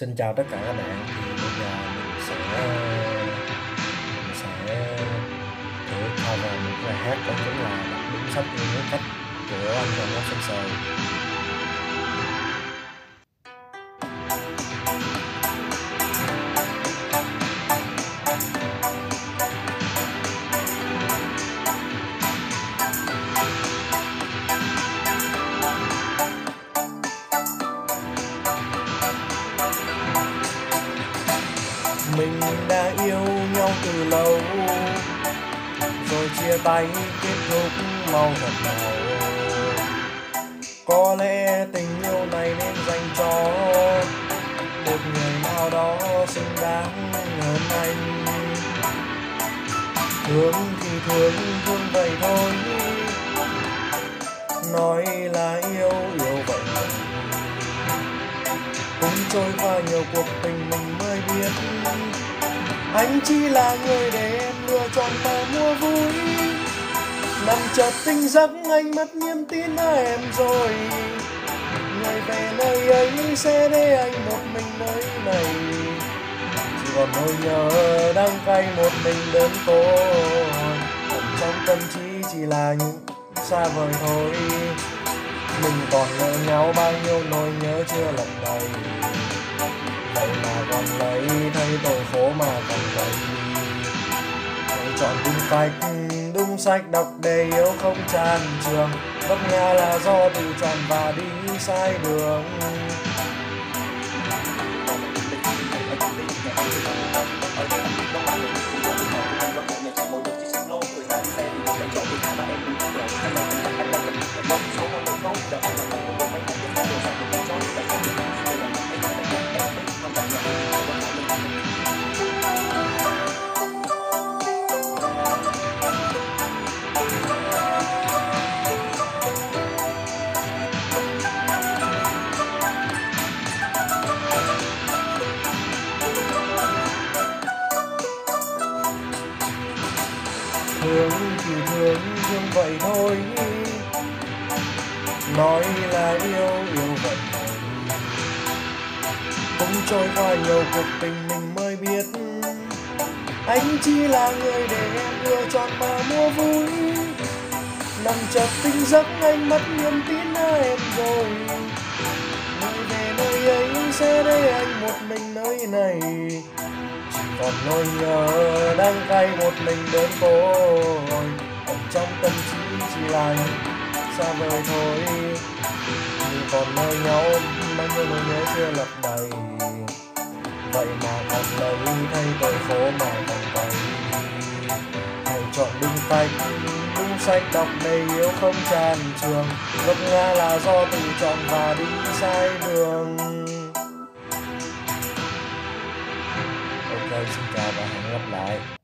Xin chào tất cả các bạn, thì bây giờ mình sẽ mình sẽ thử cover một bài hát đó chính là đọc đúng sách yêu cách của anh Trần Quốc Sơn Sờ. Mình đã yêu nhau từ lâu. Rồi chia tay kết thúc mau thật nào có lẽ tình yêu này nên dành cho một người nào đó xứng đáng hơn anh. Thương thì thương thương vậy thôi. Nói là yêu trôi qua nhiều cuộc tình mình mới biết. Anh chỉ là người để em lựa chọn và mua vui. Nằm chợt tinh giấc, anh mất niềm tin ở em rồi. Người về nơi ấy sẽ để anh một mình nơi này. Chỉ còn nỗi nhớ đang cay một mình đơn côi. Trong tâm trí chỉ là những xa vời thôi. Mình còn nợ nhau bao nhiêu nỗi nhớ chưa lần đầy vậy mà còn lấy thay tội khổ mà còn vậy hãy chọn đúng cách, đúng sách đọc để yêu không tràn trường. Vấp ngã là do tự chọn và đi sai đường. Thương thì thương thương vậy thôi. Nói là yêu yêu vậy thôi. Cũng trôi qua nhiều cuộc tình mình mới biết anh chỉ là người để em lựa chọn mà mua vui. Nằm chợt tinh giấc anh mất niềm tin ở em rồi. Người về nơi ấy, sẽ để anh một mình nơi này còn nỗi nhớ đang cay một mình đơn côi. Ẩn trong tâm trí chỉ là xa vời thôi. Nhưng còn nơi nhau bao nhiêu nỗi nhớ chưa lấp đầy vậy mà còn lấy thay tội phố mà còn vậy hãy chọn đúng cách đúng sách đọc đầy yếu không tràn trường. Vấp ngã là do tự chọn và đi sai đường. Ok xin chào và hẹn gặp lại